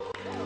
you